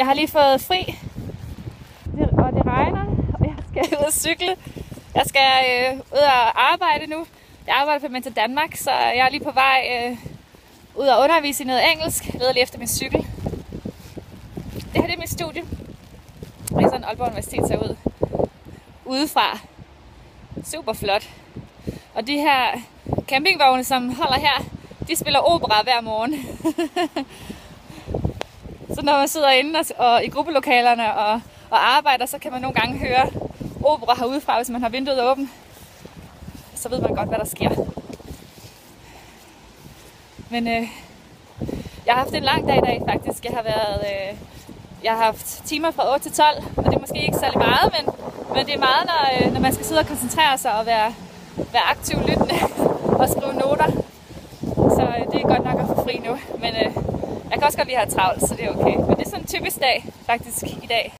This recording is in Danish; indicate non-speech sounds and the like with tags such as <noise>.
Jeg har lige fået fri, og det regner, og jeg skal ud og cykle. Jeg skal øh, ud og arbejde nu. Jeg arbejder for til Danmark, så jeg er lige på vej øh, ud og undervise i noget engelsk. Jeg leder lige efter min cykel. Det her det er mit studie. Altså, det er sådan Aalborg Universitet ser ud. Udefra. Super flot. Og de her campingvogne, som holder her, de spiller opera hver morgen. <laughs> så når man sidder inde og, og i gruppelokalerne og, og arbejder, så kan man nogle gange høre opera herudefra, hvis man har vinduet åbent. Så ved man godt, hvad der sker. Men øh, jeg har haft en lang dag i dag faktisk. Jeg har været... Øh, jeg har haft timer fra 8 til 12, og det er måske ikke særlig meget, men, men det er meget, når, øh, når man skal sidde og koncentrere sig og være, være aktiv lyttende <laughs> og skrive noter. Så øh, det er godt nok at få fri nu. Men øh, jeg kan også godt lide at have travlt, så det er okay. Men det er sådan en typisk dag faktisk i dag.